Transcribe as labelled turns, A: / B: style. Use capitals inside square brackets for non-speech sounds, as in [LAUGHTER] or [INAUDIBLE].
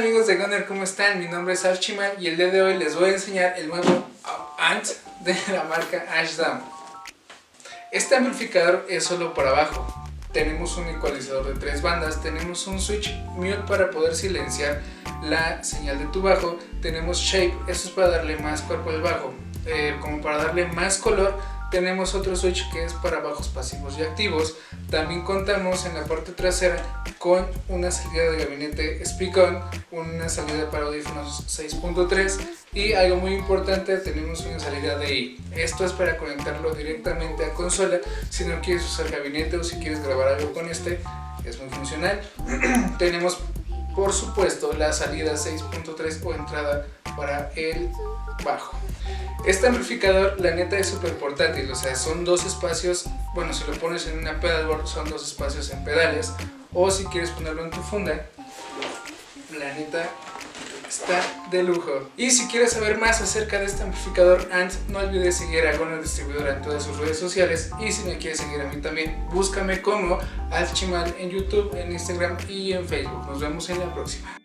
A: de Gunner, ¿cómo están? Mi nombre es Archimal y el día de hoy les voy a enseñar el nuevo Ant de la marca Ashdown. Este amplificador es solo para abajo. Tenemos un ecualizador de tres bandas, tenemos un switch mute para poder silenciar la señal de tu bajo, tenemos shape, esto es para darle más cuerpo al bajo, eh, como para darle más color tenemos otro switch que es para bajos pasivos y activos. También contamos en la parte trasera con una salida de gabinete Speak-On, una salida para audífonos 6.3 y algo muy importante, tenemos una salida de I. Esto es para conectarlo directamente a consola si no quieres usar gabinete o si quieres grabar algo con este, es muy funcional. [CLEARS THROAT] tenemos por supuesto la salida 6.3 o entrada para el bajo. Este amplificador, la neta, es súper portátil, o sea, son dos espacios, bueno, si lo pones en una pedalboard, son dos espacios en pedales, o si quieres ponerlo en tu funda, la neta, está de lujo. Y si quieres saber más acerca de este amplificador ANT, no olvides seguir a Gona Distribuidora en todas sus redes sociales, y si me quieres seguir a mí también, búscame como Alchimal en YouTube, en Instagram y en Facebook. Nos vemos en la próxima.